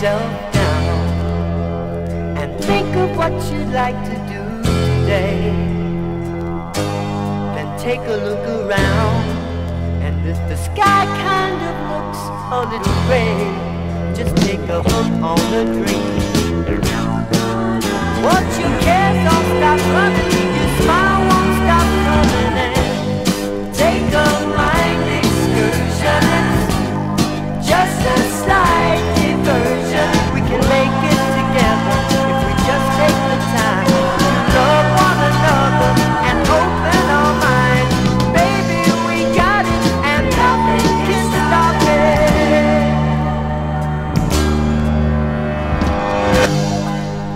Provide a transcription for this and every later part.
yourself down and think of what you'd like to do today. Then take a look around, and if the sky kind of looks a little gray, just take a hook on the dream. Once your cares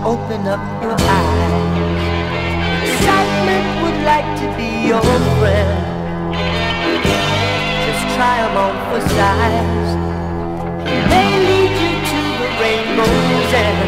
Open up your eyes. Excitement would like to be your friend. Just try 'em on for size. They lead you to the rainbow's end.